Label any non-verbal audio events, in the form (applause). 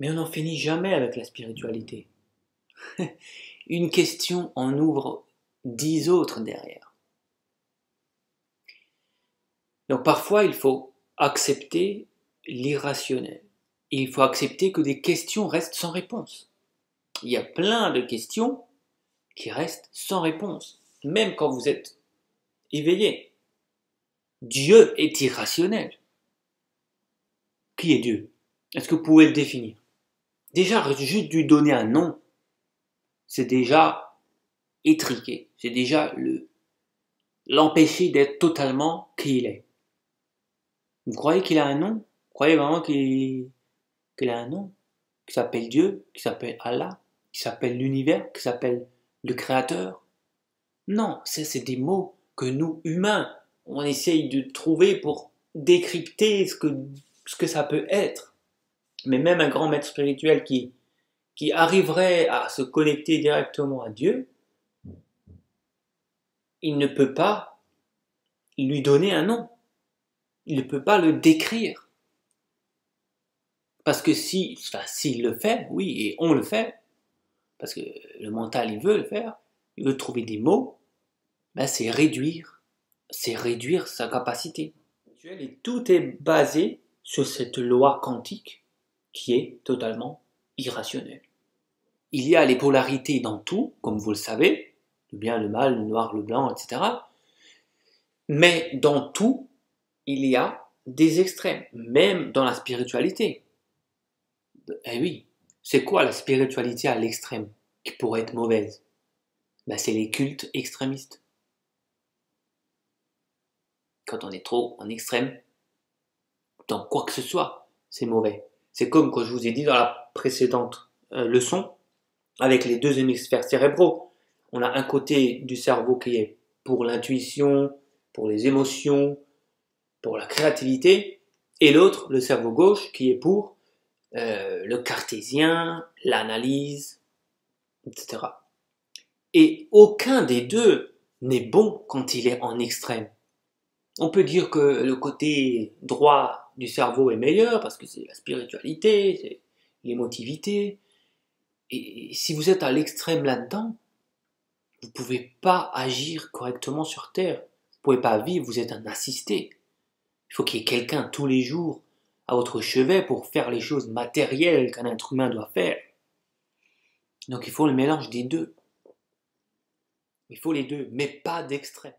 Mais on n'en finit jamais avec la spiritualité. (laughs) Une question en ouvre dix autres derrière. Donc parfois, il faut accepter l'irrationnel. Il faut accepter que des questions restent sans réponse. Il y a plein de questions qui restent sans réponse, même quand vous êtes éveillé. Dieu est irrationnel. Qui est Dieu? Est-ce que vous pouvez le définir? Déjà, juste lui donner un nom, c'est déjà étriqué. C'est déjà le l'empêcher d'être totalement qui il est. Vous croyez qu'il a un nom? Vous croyez vraiment qu'il a un nom? Qui s'appelle Dieu Qui s'appelle Allah Qui s'appelle l'univers Qui s'appelle le Créateur? Non, c'est des mots que nous, humains, on essaye de trouver pour décrypter ce que ça peut être. Mais même un grand maître spirituel qui, arriverait à se connecter directement à Dieu, il ne peut pas lui donner un nom. Il ne peut pas le décrire. Parce que si, s'il le fait, oui, et on le fait, parce que le mental, il veut le faire, il veut trouver des mots, ben c'est réduire, c'est réduire sa capacité. Et tout est basé sur cette loi quantique qui est totalement irrationnelle. Il y a les polarités dans tout, comme vous le savez, le bien, le mal, le noir, le blanc, etc. Mais dans tout, il y a des extrêmes, même dans la spiritualité. Eh oui, c'est quoi la spiritualité à l'extrême qui pourrait être mauvaise? Ben, C'est les cultes extrémistes. Quand on est trop en extrême, dans quoi que ce soit, c'est mauvais. C'est comme quand je vous ai dit dans la précédente euh, leçon, avec les deux hémisphères cérébraux. On a un côté du cerveau qui est pour l'intuition, pour les émotions, pour la créativité, et l'autre, le cerveau gauche, qui est pour euh, le cartésien, l'analyse, etc. Et aucun des deux n'est bon quand il est en extrême. On peut dire que le côté droit du cerveau est meilleur parce que c'est la spiritualité, c'est l'émotivité. Et si vous êtes à l'extrême là-dedans, vous ne pouvez pas agir correctement sur Terre. Vous ne pouvez pas vivre, vous êtes un assisté. Il faut qu'il y ait quelqu'un tous les jours à votre chevet pour faire les choses matérielles qu'un être humain doit faire. Donc il faut le mélange des deux. Il faut les deux, mais pas d'extrême.